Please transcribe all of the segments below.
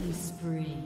Killing spree.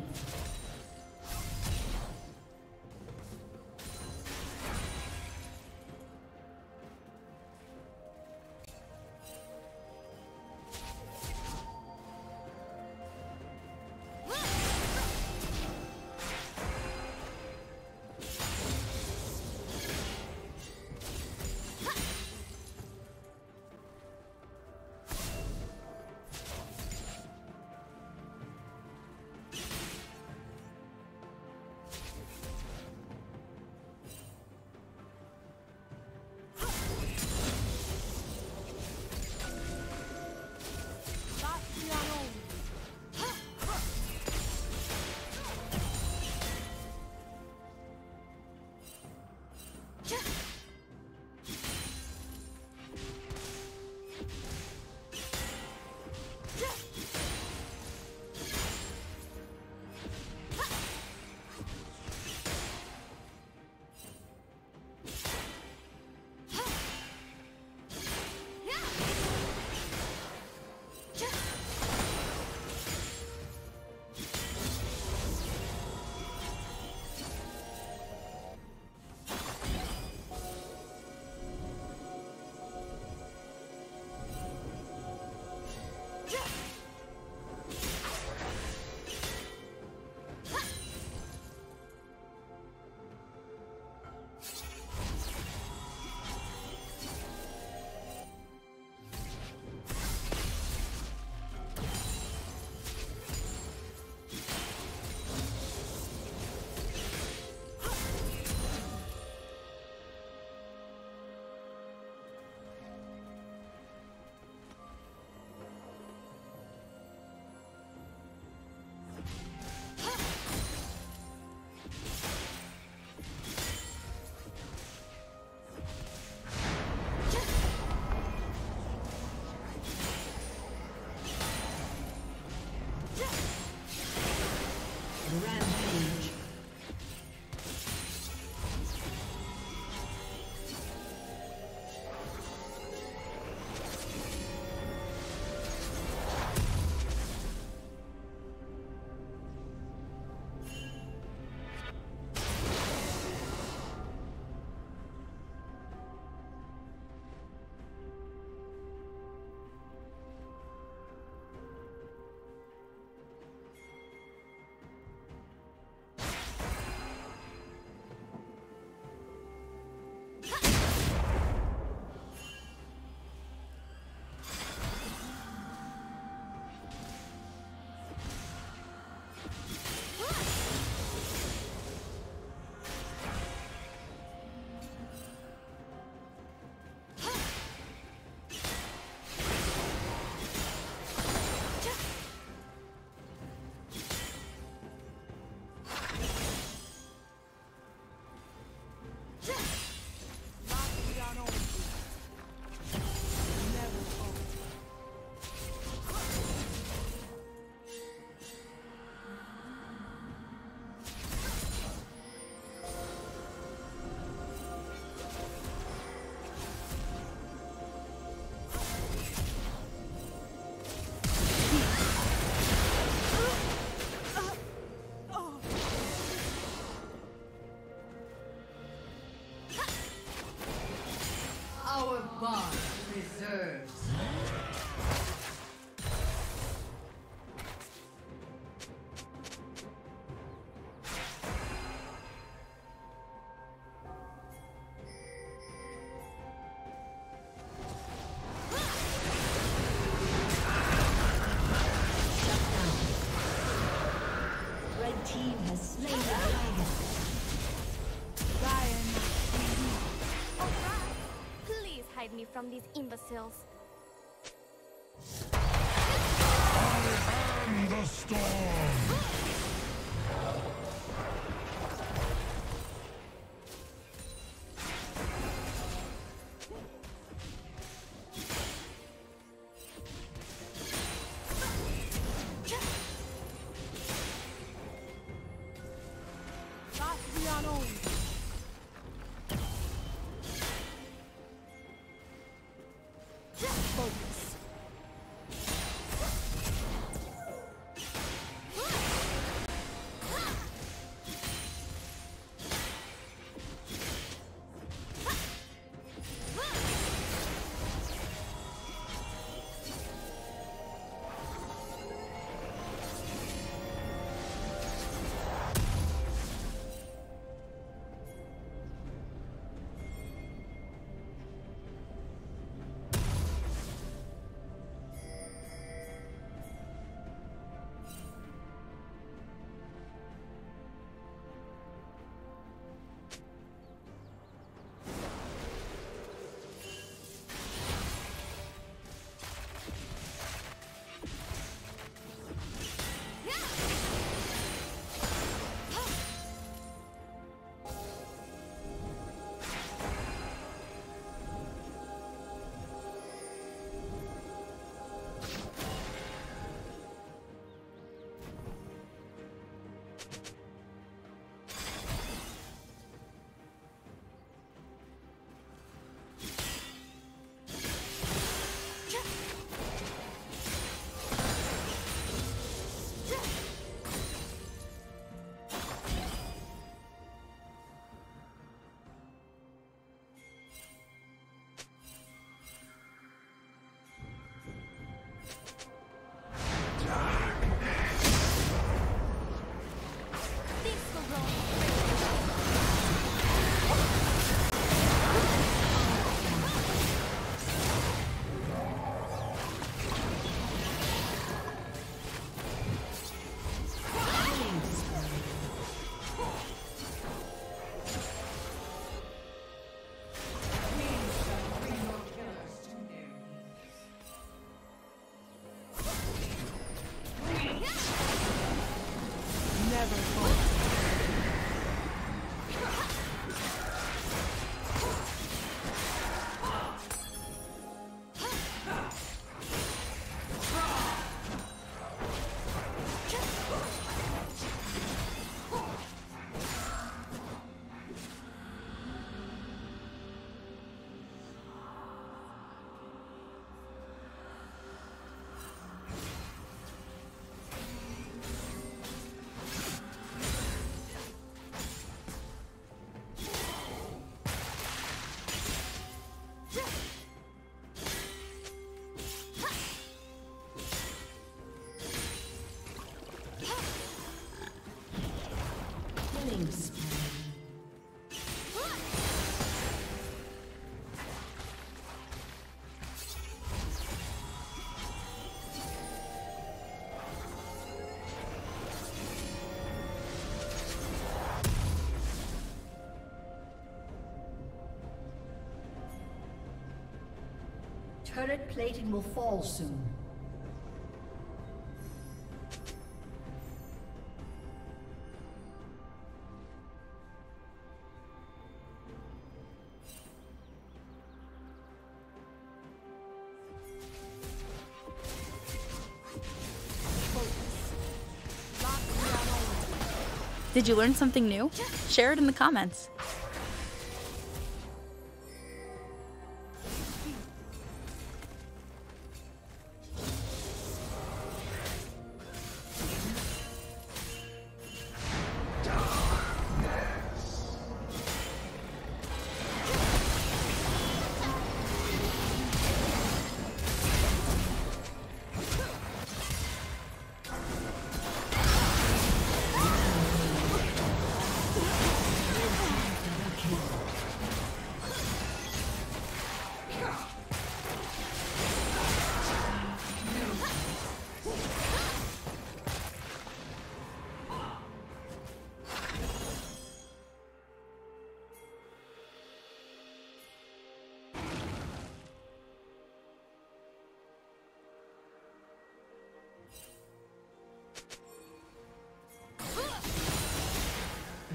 From these imbeciles. And the storm! Turret plating will fall soon. Did you learn something new? Share it in the comments.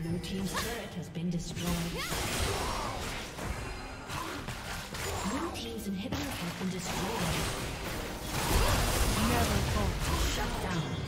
Blue Team's turret has been destroyed. Blue Team's inhibitor has been destroyed. Never fall. Shut down.